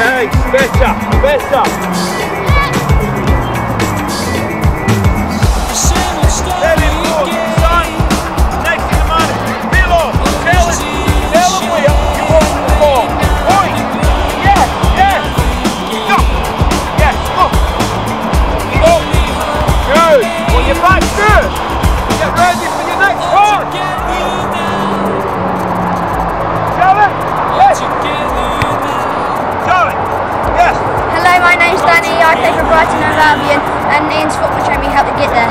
Ei, fecha, fecha. Brighton and Albion and Ian's football training helped to get there.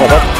Robert.